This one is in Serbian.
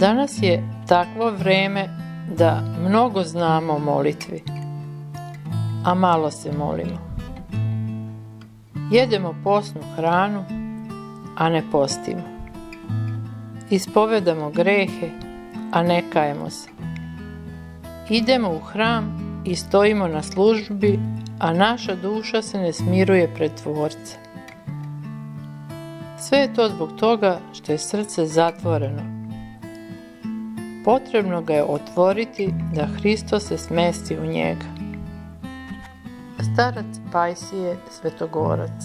Danas je takvo vreme da mnogo znamo o molitvi, a malo se molimo. Jedemo posnu hranu, a ne postimo. Ispovedamo grehe, a ne kajemo se. Idemo u hram i stojimo na službi, a naša duša se ne smiruje pred Tvorca. Sve je to zbog toga što je srce zatvoreno. Potrebno ga je otvoriti da Hristo se smesti u njega. Starac Pajsije Svetogorac